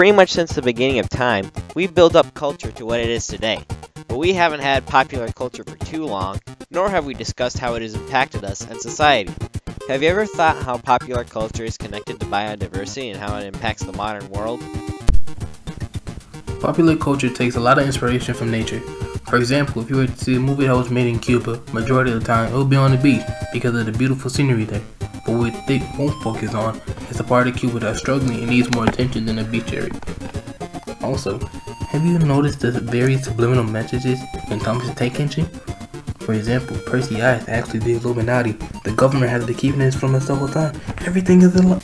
Pretty much since the beginning of time, we've built up culture to what it is today. But we haven't had popular culture for too long, nor have we discussed how it has impacted us and society. Have you ever thought how popular culture is connected to biodiversity and how it impacts the modern world? Popular culture takes a lot of inspiration from nature. For example, if you were to see a movie that was made in Cuba, majority of the time it would be on the beach because of the beautiful scenery there. But what they won't focus on Cuba that's struggling and needs more attention than a beach area. Also, have you noticed the various subliminal messages in Thomas Tank Engine? For example, Percy I is actually the Illuminati. The government has been keeping this from us the whole time. Everything is a lie.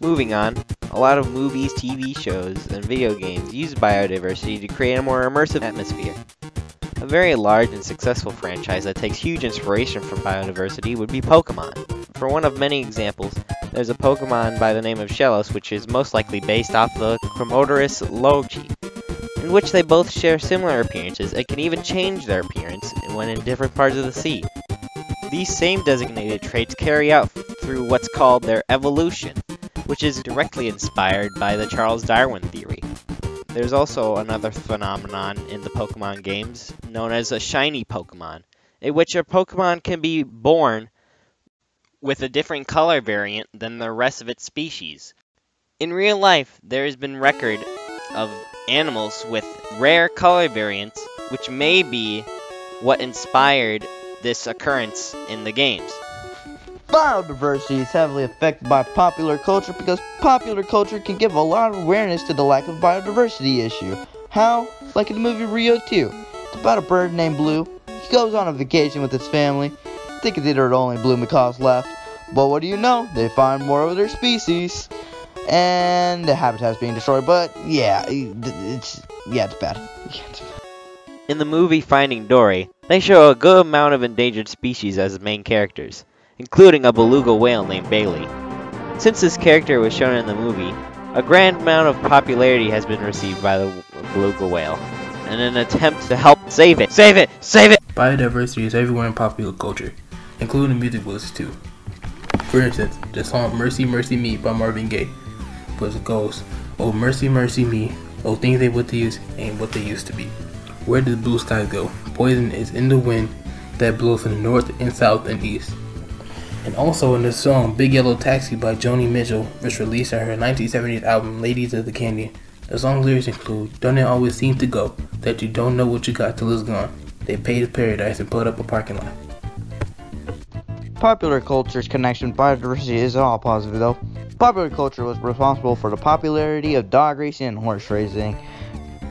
Moving on, a lot of movies, TV shows, and video games use biodiversity to create a more immersive atmosphere. A very large and successful franchise that takes huge inspiration from biodiversity would be Pokemon. For one of many examples, there's a Pokemon by the name of Shellos, which is most likely based off the Chromodoris lochi, in which they both share similar appearances and can even change their appearance when in different parts of the sea. These same designated traits carry out through what's called their evolution, which is directly inspired by the Charles Darwin theory. There's also another phenomenon in the Pokemon games known as a shiny Pokemon, in which a Pokemon can be born with a different color variant than the rest of its species. In real life, there has been record of animals with rare color variants, which may be what inspired this occurrence in the games. Biodiversity is heavily affected by popular culture because popular culture can give a lot of awareness to the lack of biodiversity issue. How? Like in the movie Rio 2. It's about a bird named Blu. He goes on a vacation with his family, thinking that are only blue macaws left. But what do you know? They find more of their species. And the habitat's being destroyed. But yeah, it's yeah, it's bad. In the movie Finding Dory, they show a good amount of endangered species as main characters including a beluga whale named Bailey. Since this character was shown in the movie, a grand amount of popularity has been received by the beluga whale, in an attempt to help save it. Save it! Save it! Biodiversity is everywhere in popular culture, including music books too. For instance, the song Mercy Mercy Me by Marvin Gaye, which goes, Oh mercy mercy me, oh things they what to use ain't what they used to be. Where did the blue skies go? Poison is in the wind that blows from the north and south and east. And also in the song Big Yellow Taxi by Joni Mitchell, which released on her 1970s album Ladies of the Canyon. The song lyrics include, Don't it always seem to go, that you don't know what you got till it's gone. They paid paradise and put up a parking lot. Popular culture's connection biodiversity is all positive though. Popular culture was responsible for the popularity of dog racing and horse racing.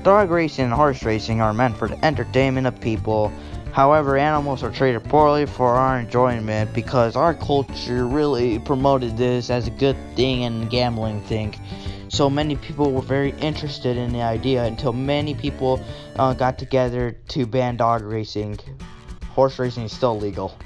Dog racing and horse racing are meant for the entertainment of people However, animals are treated poorly for our enjoyment because our culture really promoted this as a good thing and gambling thing. So many people were very interested in the idea until many people uh, got together to ban dog racing. Horse racing is still legal.